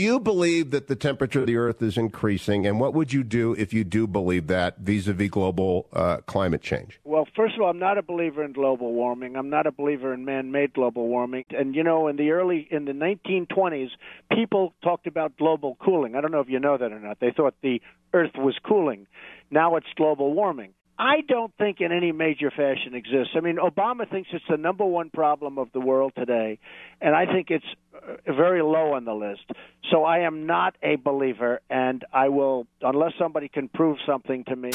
you believe that the temperature of the Earth is increasing, and what would you do if you do believe that vis-a-vis global uh, climate change? Well, first of all, I'm not a believer in global warming. I'm not a believer in man-made global warming. And you know, in the early in the 1920s, people talked about global cooling. I don't know if you know that or not. They thought the Earth was cooling. Now it's global warming. I don't think in any major fashion exists. I mean, Obama thinks it's the number one problem of the world today, and I think it's uh, very low on the list. So I am not a believer, and I will, unless somebody can prove something to me,